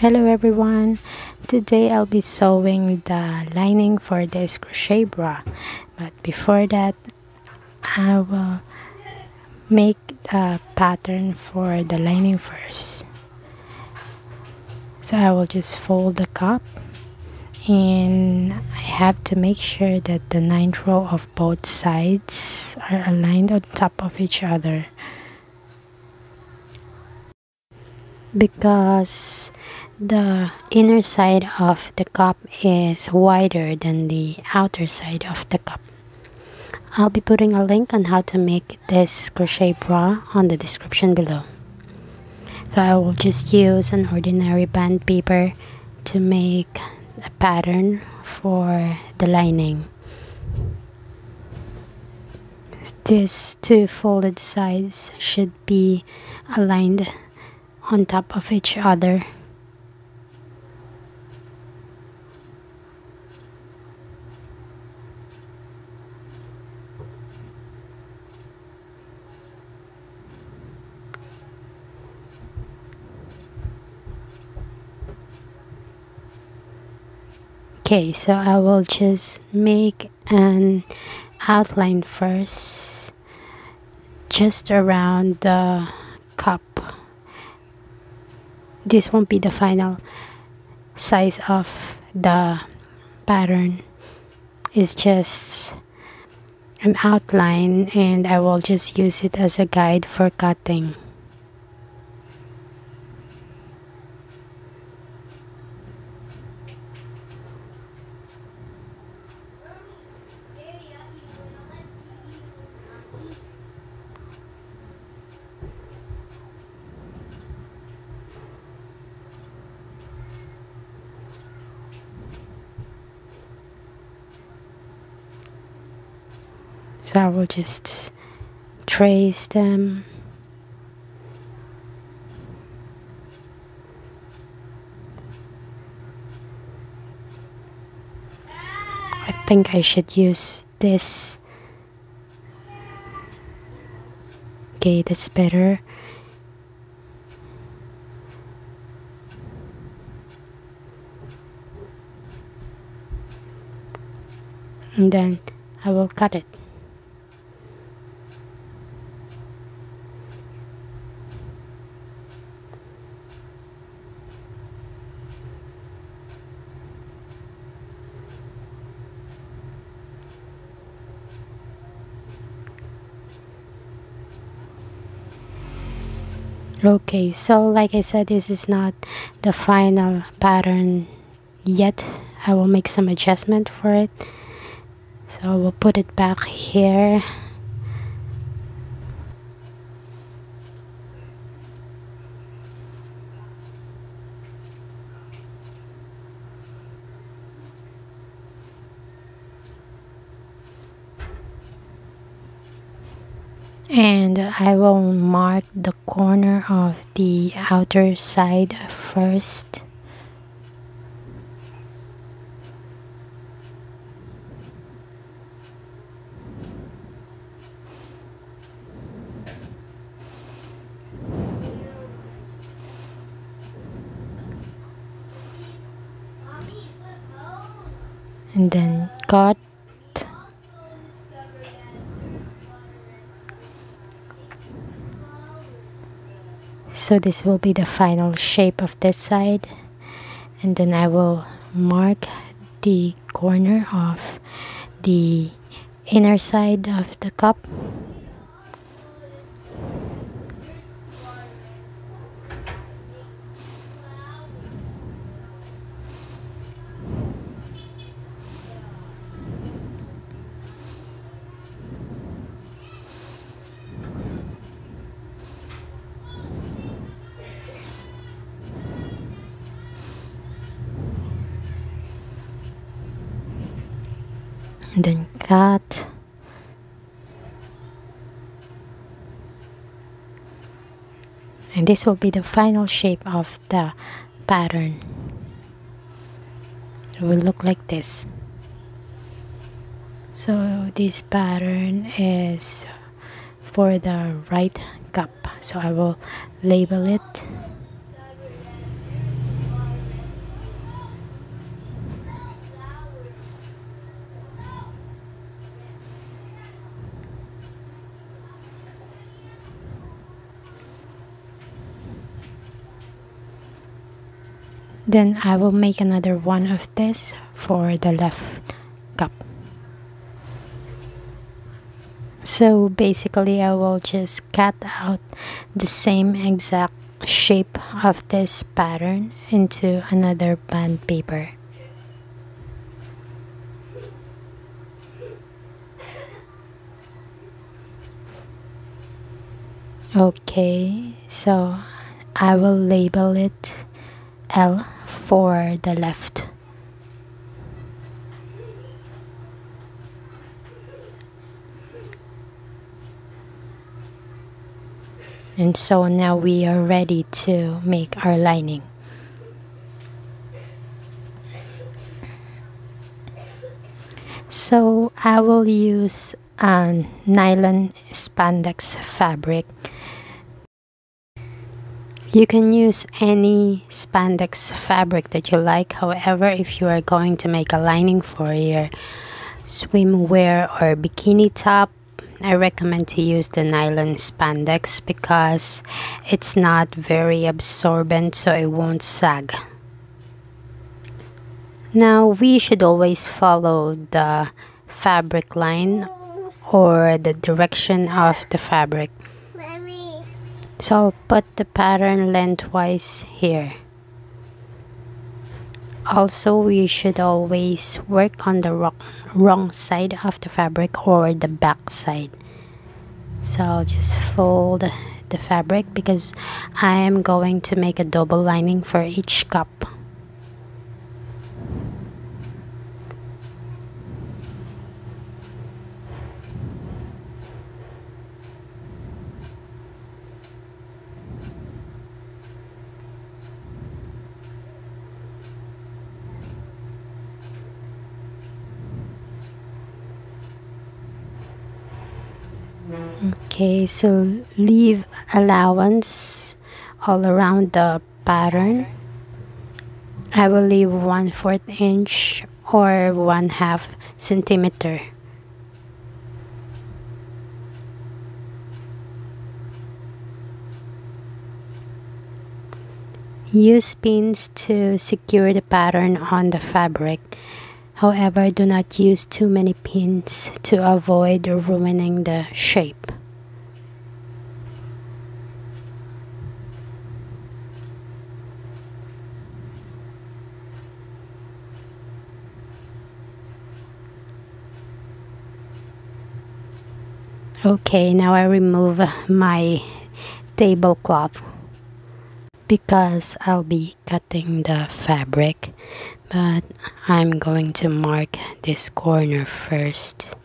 Hello everyone! Today I'll be sewing the lining for this crochet bra but before that I will make a pattern for the lining first. So I will just fold the cup and I have to make sure that the ninth row of both sides are aligned on top of each other because the inner side of the cup is wider than the outer side of the cup. I'll be putting a link on how to make this crochet bra on the description below. So I will just use an ordinary bond paper to make a pattern for the lining. These two folded sides should be aligned on top of each other okay so I will just make an outline first just around the cup. This won't be the final size of the pattern. It's just an outline and I will just use it as a guide for cutting so I will just trace them. I think I should use this okay that's better. And then I will cut it okay so like I said this is not the final pattern yet. I will make some adjustment for it. So we'll put it back here and I will mark the corner of the outer side first. And then cut so this will be the final shape of this side. And then I will mark the corner of the inner side of the cup and then cut and this will be the final shape of the pattern. It will look like this. So this pattern is for the right cup. So I will label it then I will make another one of this for the left cup. So basically I will just cut out the same exact shape of this pattern into another bond paper. Okay so I will label it L for the left. And so now we are ready to make our lining. So I will use a nylon spandex fabric you can use any spandex fabric that you like however if you are going to make a lining for your swimwear or bikini top I recommend to use the nylon spandex because it's not very absorbent so it won't sag. Now we should always follow the fabric line or the direction of the fabric. So I'll put the pattern lengthwise here. Also, we should always work on the wrong, wrong side of the fabric or the back side. So I'll just fold the fabric because I am going to make a double lining for each cup. Okay so leave allowance all around the pattern. I will leave one fourth inch or one half centimeter. Use pins to secure the pattern on the fabric. However, do not use too many pins to avoid ruining the shape. Okay, now I remove my tablecloth because I'll be cutting the fabric but I'm going to mark this corner first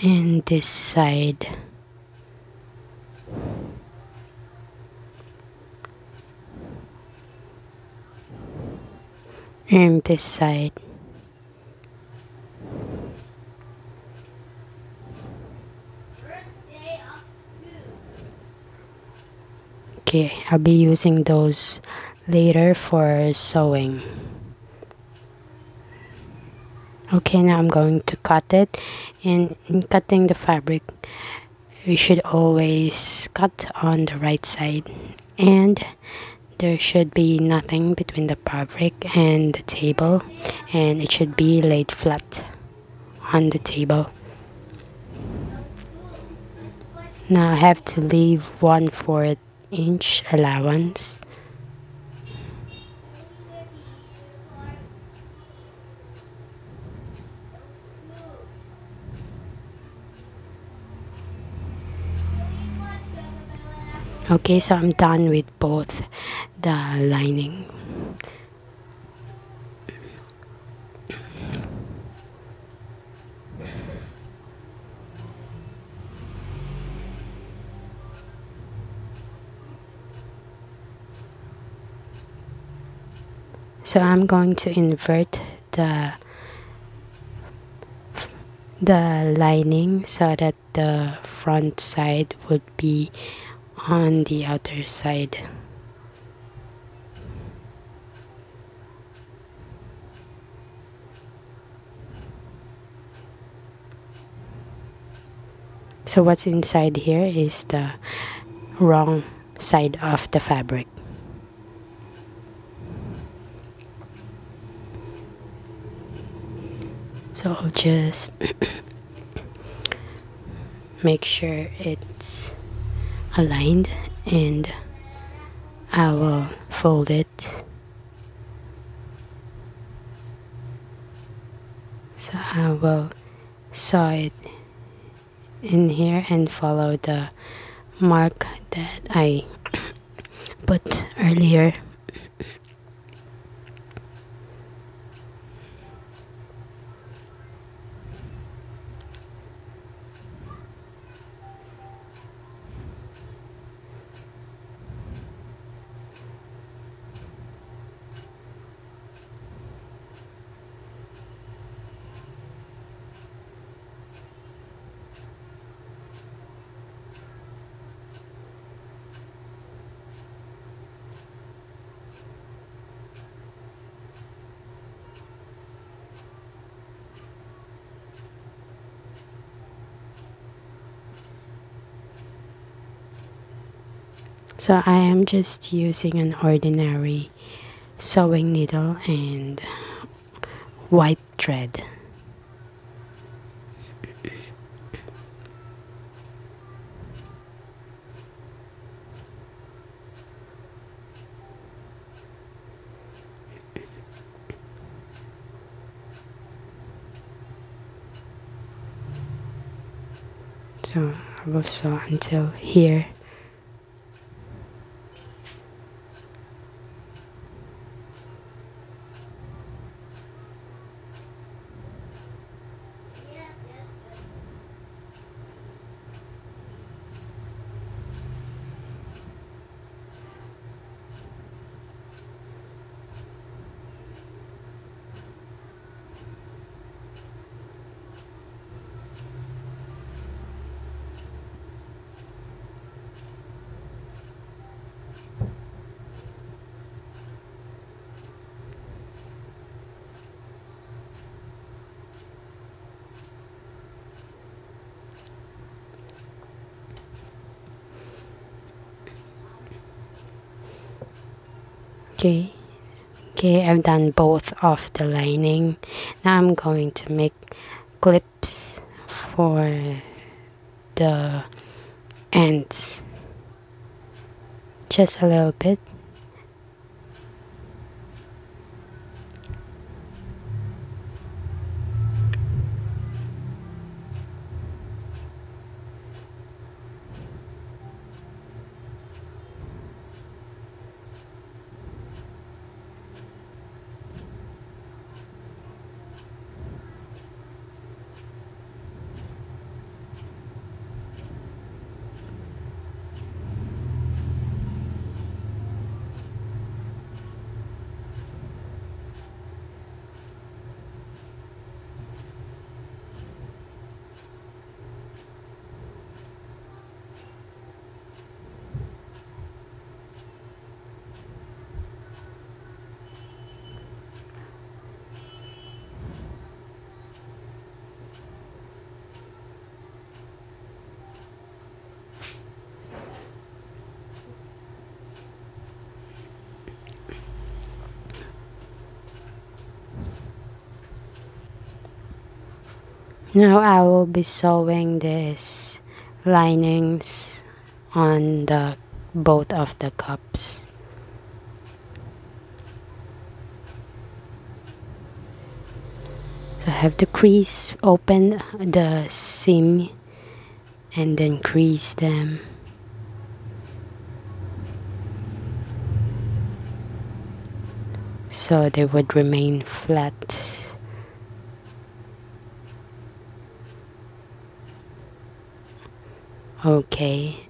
and this side. And this side okay I'll be using those later for sewing. Okay now I'm going to cut it. And in cutting the fabric we should always cut on the right side. And there should be nothing between the fabric and the table. And it should be laid flat on the table. Now I have to leave one fourth inch allowance. Okay so I'm done with both the lining so I'm going to invert the the lining so that the front side would be on the other side. So what's inside here is the wrong side of the fabric. So I'll just make sure it's aligned and I will fold it. So I will sew it in here and follow the mark that I put earlier So I am just using an ordinary sewing needle and white thread. So I will sew until here. Okay. Okay I've done both of the lining. Now I'm going to make clips for the ends. Just a little bit Now I will be sewing these linings on the both of the cups. So I have to crease open the seam and then crease them. So they would remain flat. Okay.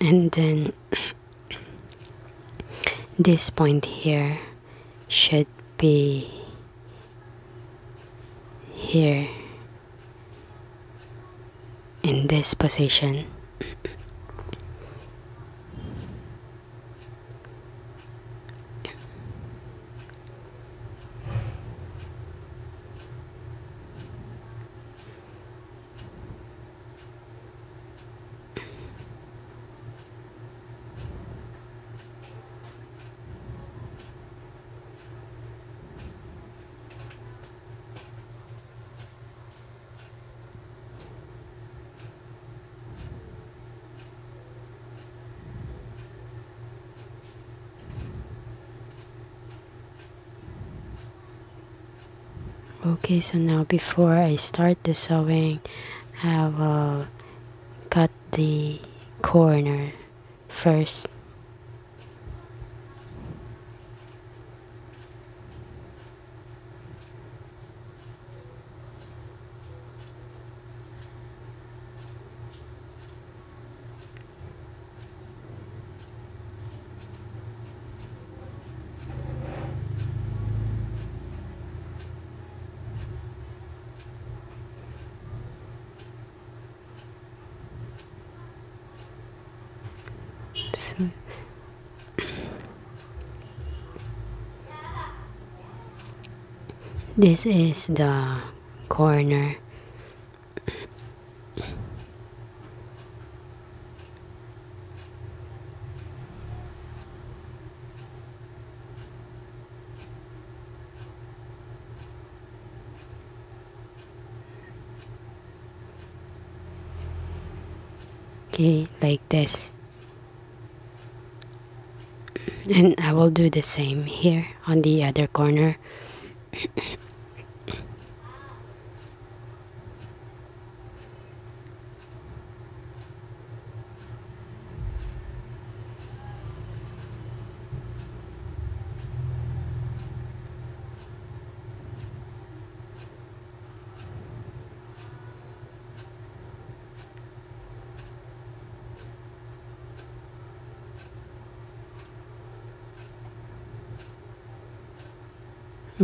And then this point here should be here in this position okay so now before I start the sewing I will cut the corner first so this is the corner. Okay like this. And I will do the same here on the other corner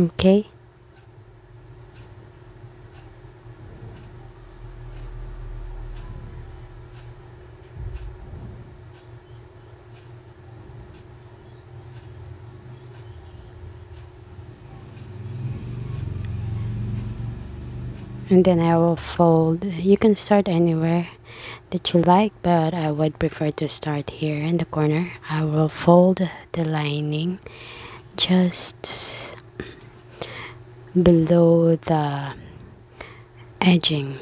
okay. And then I will fold. You can start anywhere that you like but I would prefer to start here in the corner. I will fold the lining just below the edging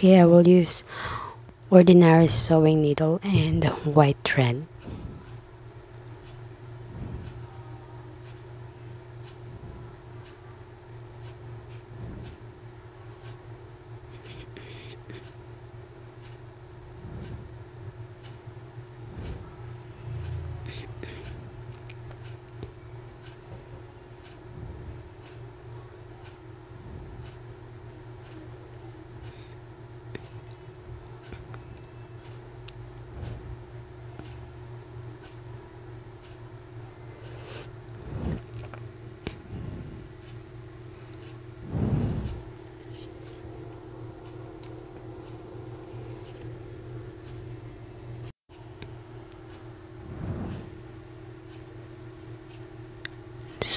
Okay, I will use ordinary sewing needle and white thread.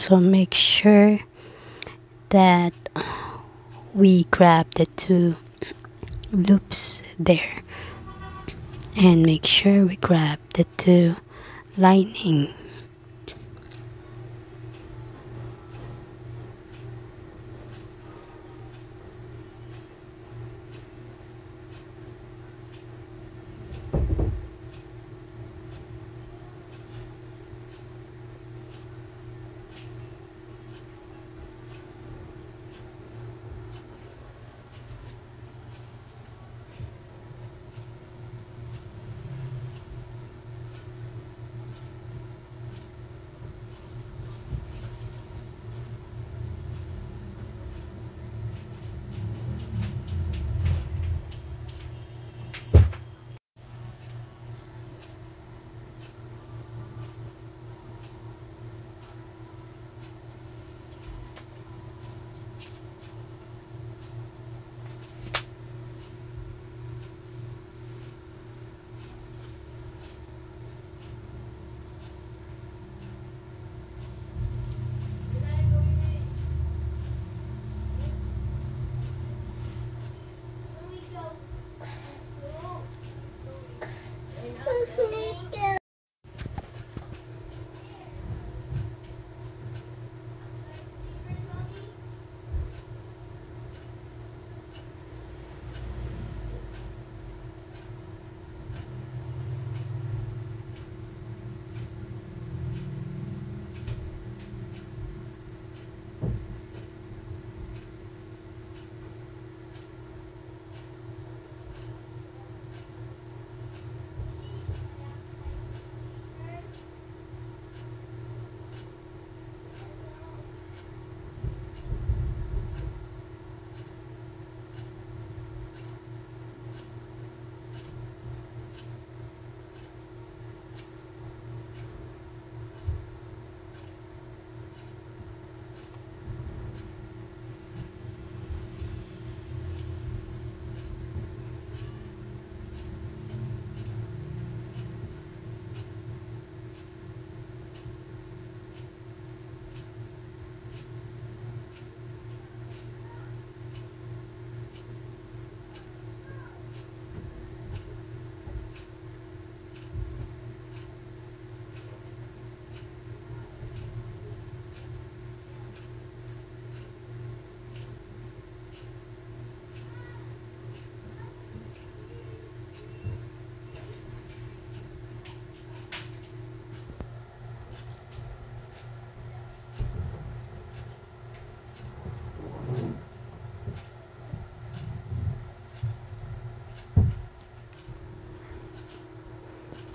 So make sure that we grab the two loops there and make sure we grab the two lining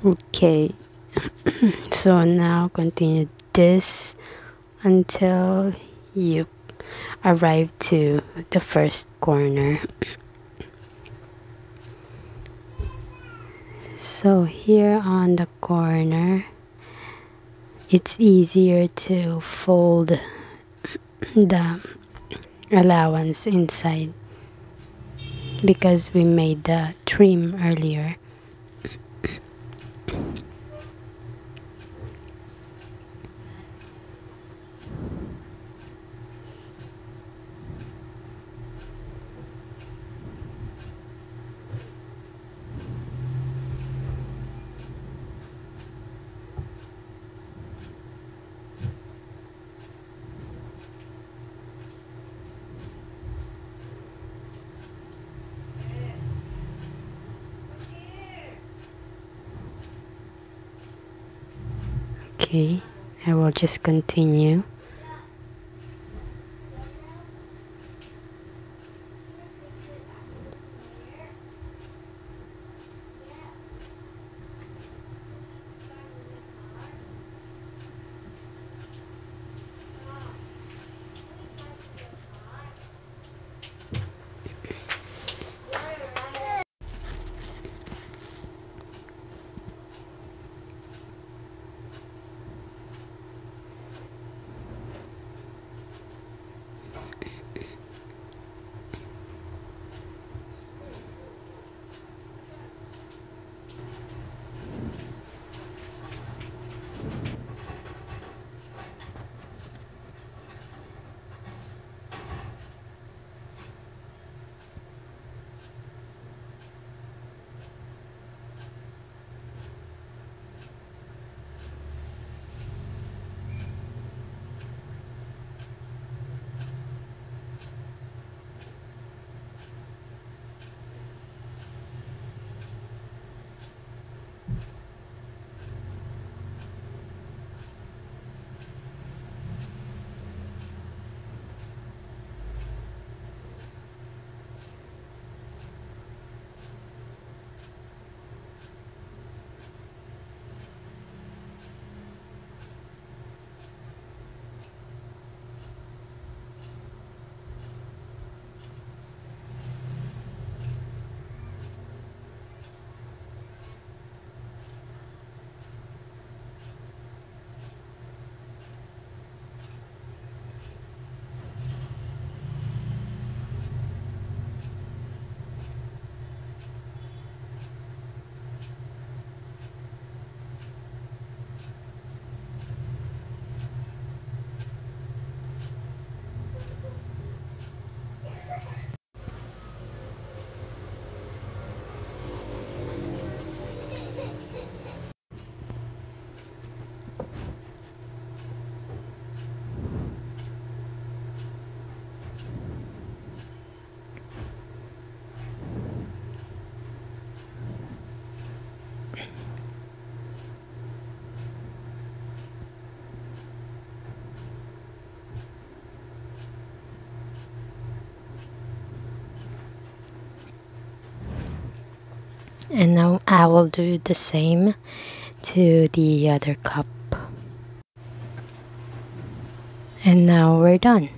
okay. So now continue this until you arrive to the first corner. So here on the corner it's easier to fold the allowance inside because we made the trim earlier okay I will just continue and now I will do the same to the other cup. And now we're done